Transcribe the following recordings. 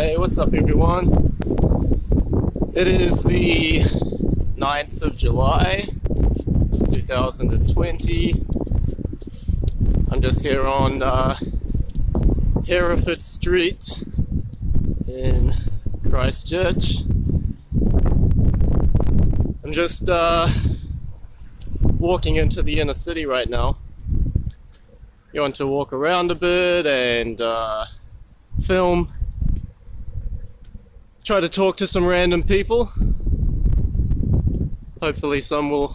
Hey, what's up, everyone? It is the 9th of July 2020. I'm just here on uh, Hereford Street in Christchurch. I'm just uh, walking into the inner city right now. Going to walk around a bit and uh, film. Try to talk to some random people. Hopefully, some will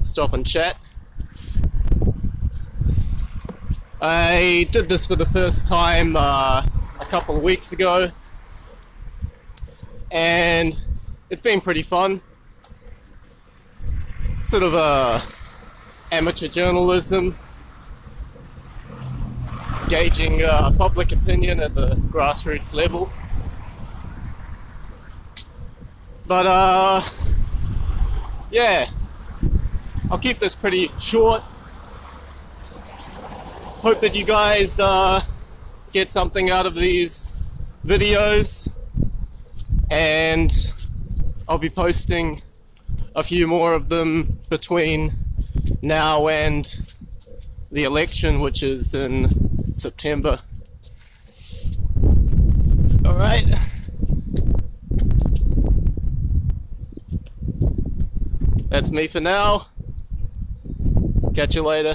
stop and chat. I did this for the first time uh, a couple of weeks ago, and it's been pretty fun. Sort of a amateur journalism, gauging uh, public opinion at the grassroots level. But uh, yeah, I'll keep this pretty short. Hope that you guys uh, get something out of these videos, and I'll be posting a few more of them between now and the election, which is in September. All right. That's me for now. Catch you later.